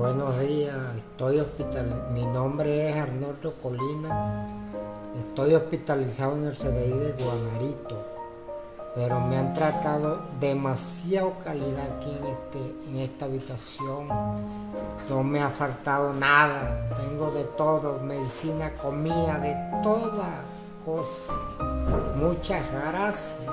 Buenos días, estoy hospitalizado. Mi nombre es Arnoldo Colina. Estoy hospitalizado en el CDI de Guanarito, pero me han tratado demasiado calidad aquí en, este, en esta habitación. No me ha faltado nada, tengo de todo, medicina, comida, de toda cosa. Muchas gracias.